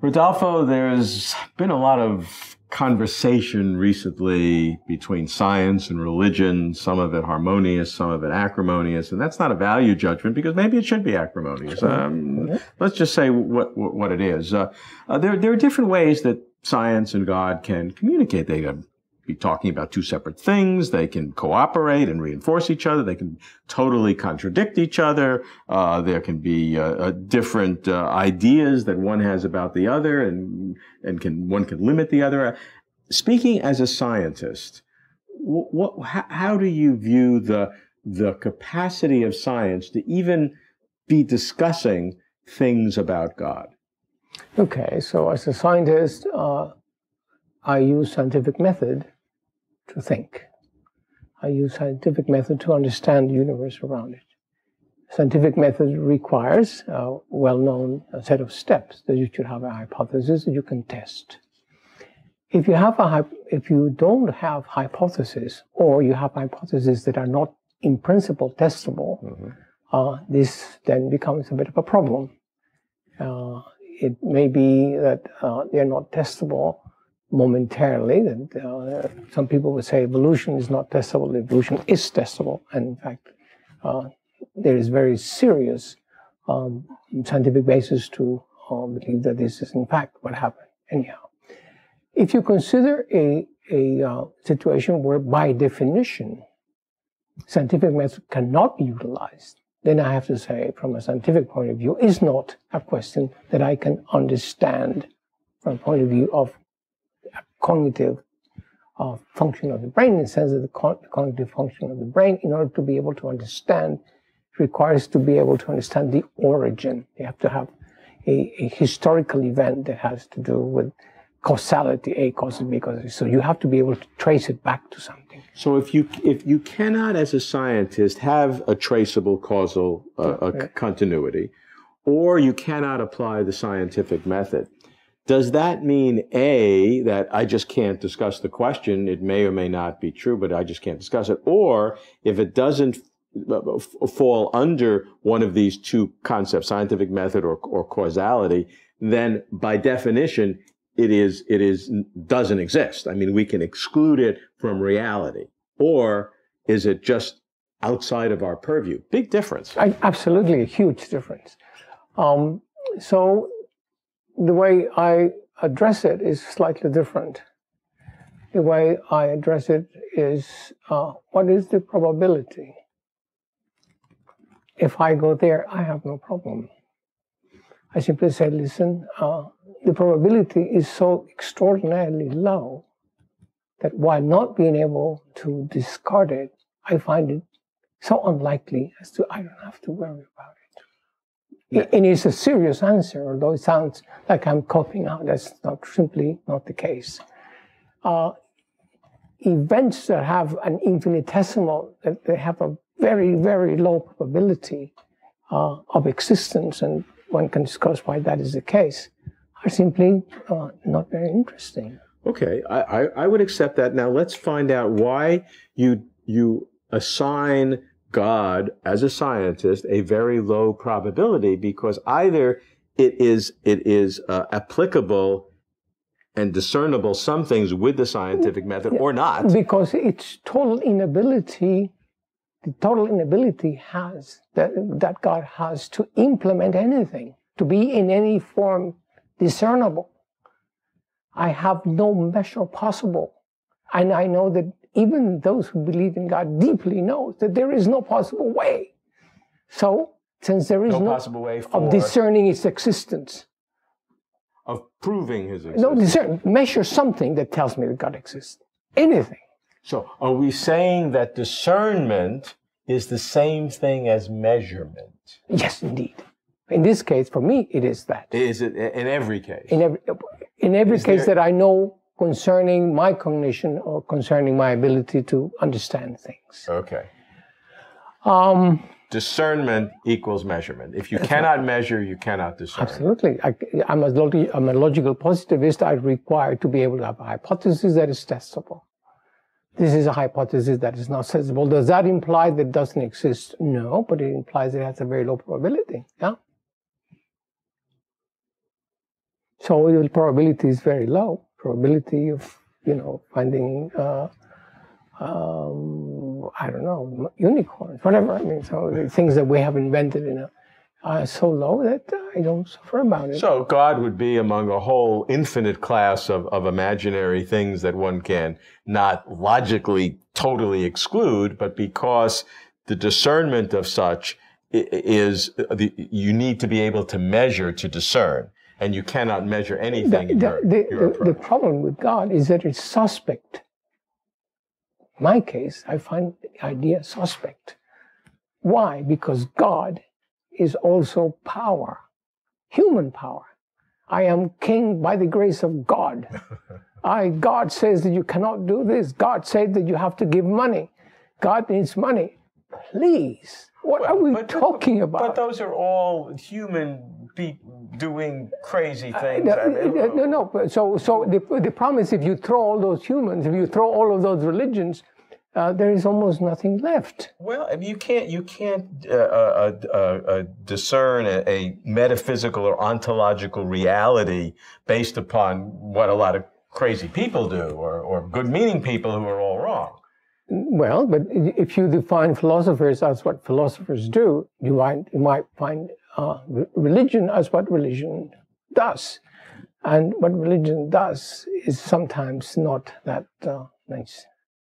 Rodolfo, there's been a lot of conversation recently between science and religion, some of it harmonious, some of it acrimonious, and that's not a value judgment because maybe it should be acrimonious. Um, let's just say what what it is. Uh, uh, there there are different ways that science and God can communicate. They can be talking about two separate things. They can cooperate and reinforce each other. They can totally contradict each other. Uh, there can be uh, uh, different uh, ideas that one has about the other, and and can one can limit the other. Speaking as a scientist, what, how, how do you view the the capacity of science to even be discussing things about God? Okay, so as a scientist, uh, I use scientific method to think. I use scientific method to understand the universe around it. Scientific method requires a well-known set of steps that you should have a hypothesis that you can test. If you have a if you don't have hypothesis or you have hypotheses that are not in principle testable, mm-hmm. uh, this then becomes a bit of a problem. Uh, it may be that uh, they're not testable momentarily. That uh, some people would say evolution is not testable. Evolution is testable, and in fact, uh, there is very serious um, scientific basis to uh, believe that this is in fact what happened. Anyhow, if you consider a a uh, situation where, by definition, scientific method cannot be utilized, then I have to say, from a scientific point of view, is not a question that I can understand from a point of view of cognitive uh, function of the brain in the sense of the, co- cognitive function of the brain, in order to be able to understand, requires to be able to understand the origin. You have to have a, a historical event that has to do with causality, A causes B causes. So you have to be able to trace it back to something. So if you if you cannot, as a scientist, have a traceable causal uh, continuity, or you cannot apply the scientific method, does that mean A, that I just can't discuss the question? It may or may not be true, but I just can't discuss it. Or if it doesn't fall under one of these two concepts, scientific method or, or causality, then by definition, it is, it is, doesn't exist. I mean, we can exclude it from reality. Or is it just outside of our purview? Big difference. I, absolutely, a huge difference. Um, so the way I address it is slightly different. The way I address it is uh, what is the probability? If I go there, I have no problem. I simply say, listen, uh, the probability is so extraordinarily low that while not being able to discard it, I find it so unlikely as to I don't have to worry about it. And it's a serious answer, although it sounds like I'm copying out. That's not simply not the case. Uh, events that have an infinitesimal, that they have a very, very low probability uh, of existence, and one can discuss why that is the case, are simply uh, not very interesting. Okay, I, I, I would accept that. Now let's find out why you you assign God, as a scientist, a very low probability because either it is it is uh, applicable and discernible some things with the scientific method or not. because it's total inability the total inability has that that God has to implement anything to be in any form discernible. I have no measure possible. And I know that even those who believe in God deeply know that there is no possible way. So, since there is no, no possible way of discerning its existence, of proving his existence, no discern, measure something that tells me that God exists. Anything. So, are we saying that discernment is the same thing as measurement? Yes, indeed. In this case, for me, it is that. Is it in every case? In every in every is case there... that I know concerning my cognition or concerning my ability to understand things. Okay. Um, Discernment equals measurement. If you cannot right. measure, you cannot discern. Absolutely. I, am a, I'm a logical positivist. I require to be able to have a hypothesis that is testable. This is a hypothesis that is not testable. Does that imply that it doesn't exist? No, but it implies it has a very low probability. Yeah. So the probability is very low. Probability of you know finding uh, um, I don't know unicorns, whatever. I mean, so the things that we have invented in a are so low that I don't suffer about it. So God would be among a whole infinite class of, of imaginary things that one can not logically totally exclude, but because the discernment of such is the, you need to be able to measure to discern, and you cannot measure anything. The, your, the, the, the problem with God is that it's suspect. In my case, I find the idea suspect. Why? Because God is also power, human power. I am king by the grace of God. I, God says that you cannot do this. God said that you have to give money. God needs money. Please, what well, are we but, talking about? But those are all human be doing crazy uh, things. Uh, no, no, no, So, so the, the problem is if you throw all those humans, if you throw all of those religions, uh, there is almost nothing left. Well, I mean, you can't you can't uh, uh, uh, uh discern a, a, metaphysical or ontological reality based upon what a lot of crazy people do, or, or good meaning people who are all wrong. Well, but if you define philosophers as what philosophers do, you might you might find uh, religion as what religion does, and what religion does is sometimes not that nice.